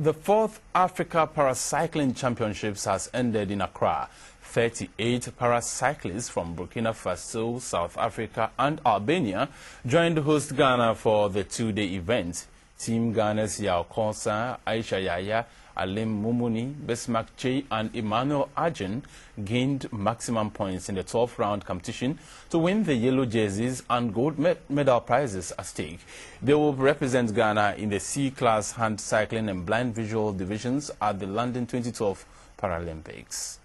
The fourth Africa Paracycling Championships has ended in Accra. 38 paracyclists from Burkina Faso, South Africa and Albania joined host Ghana for the two-day event. Team Ghana's Yao Konsa, Aisha Yaya, Alim Mumuni, Bismarck Che and Emmanuel Ajin gained maximum points in the 12th round competition to win the yellow jerseys and gold medal prizes at stake. They will represent Ghana in the C-class hand cycling and blind visual divisions at the London 2012 Paralympics.